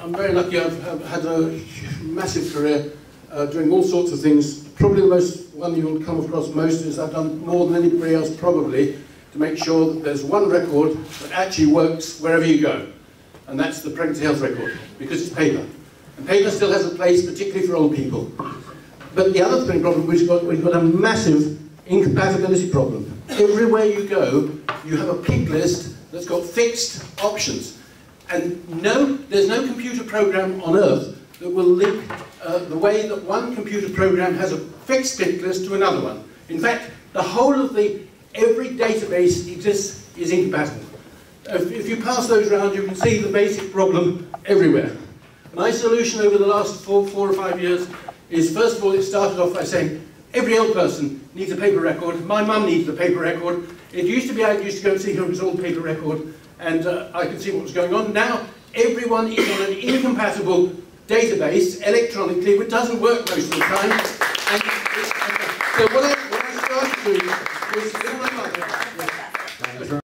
I'm very lucky. I've, I've had a massive career uh, doing all sorts of things. Probably the most one you'll come across most is I've done more than anybody else probably to make sure that there's one record that actually works wherever you go. And that's the pregnancy health record, because it's paper. And paper still has a place, particularly for old people. But the other thing problem, we've got, we've got a massive incompatibility problem. Everywhere you go, you have a pick list that's got fixed options. And no, there's no computer program on earth that will link uh, the way that one computer program has a fixed pick list to another one. In fact, the whole of the, every database exists is incompatible. If, if you pass those around, you can see the basic problem everywhere. My solution over the last four, four or five years is, first of all, it started off by saying, every old person needs a paper record. My mum needs a paper record. It used to be I used to go and see her old paper record, and uh, I could see what was going on. Now, everyone is on an incompatible database electronically, which doesn't work most of the time. And so what I, what I started doing was,